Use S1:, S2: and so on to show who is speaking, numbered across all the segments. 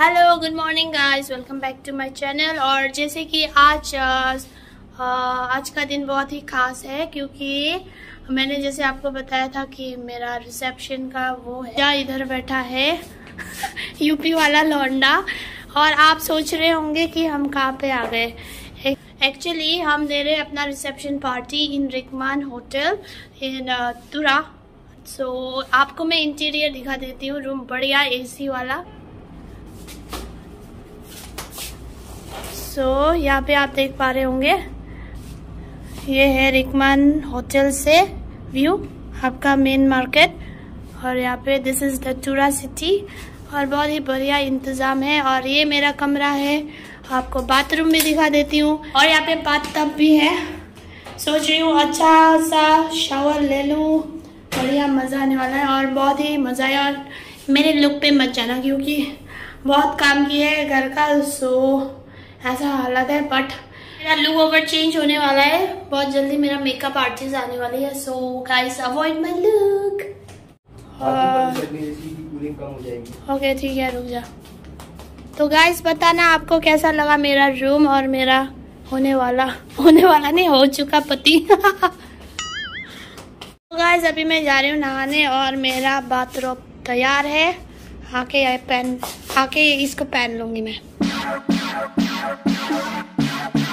S1: Hello good morning guys welcome back to my channel और जैसे कि आज आज का दिन बहुत ही खास है क्योंकि मैंने जैसे आपको बताया था कि मेरा रिसेप्शन का वो है। क्या इधर बैठा है? यूपी वाला लौंडा। और आप सोच रहे होंगे कि हम कहाँ पे आ गए। एक्चुअली हम दे रहे अपना reception party in Rickman hotel in Tura so so, आपको मैं इंटीरियर दिखा देती हूँ रूम बढ़िया एसी वाला। सो so, यहाँ पे आप देख पा रहे होंगे। ये है रिकमान होटल से व्यू आपका मेन मार्केट और यहाँ पे दिस इज़ टूरा सिटी और बहुत ही बढ़िया इंतज़ाम है। और ये मेरा कमरा है। आपको बाथरूम भी दिखा देती हूँ। और यहाँ पे बाथ टब भी है। सोच रही हूँ अच्छा सा शावर ले लूँ। बढ़िया मज़ा आने वाला है। और बहुत ही मज़ा आया। और मेरे लुक पे मत जाना क्योंकि बहुत काम किया है घर का। सो ऐसा हालत है बट मेरा लुक ओवर चेंज होने वाला है। बहुत जल्दी मेरा मेकअप आर्टिस्ट आने वाली है so guys avoid my look okay ठीक है रुक जा। तो गाइस बताना आपको कैसा लगा मेरा रूम और मेरा होने वाला? होने वाला नहीं हो चुका पति। तो गाइस अभी मैं जा रही हूँ नहाने और मेरा बाथरूम तैयार है। आके पहन आके इसको पहन लूँगी मैं। Thank you.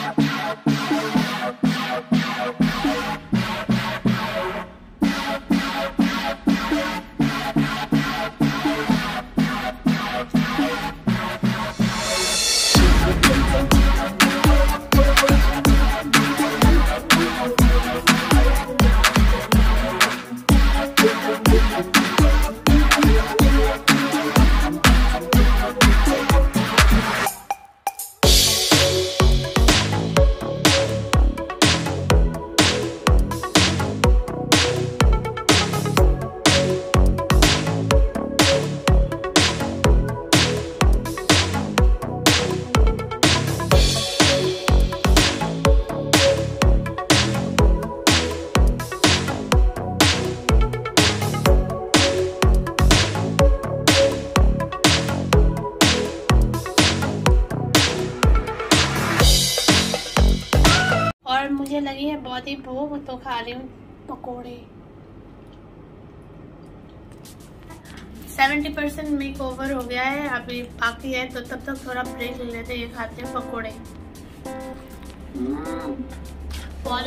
S1: मुझे लगी है बहुत ही भूख तो खा रही हूँ पकौड़े। सेवेंटी परसेंट मेक ओवर हो गया है अभी बाकी है तो तब तक थोड़ा ब्रेक ले लेते ये खाते हैं पकौड़े। बहुत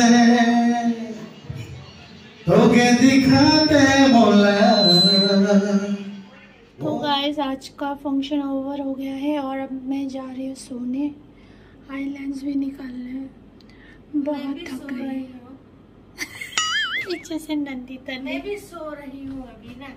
S1: है तो गाइस आज का फ़ंक्शन ओवर हो गया है और अब मैं जा रही हूँ सोने। आईलैंड्स भी निकालने बहुत थक गई। पीछे से नंदी मैं भी सो रही हूँ अभी ना।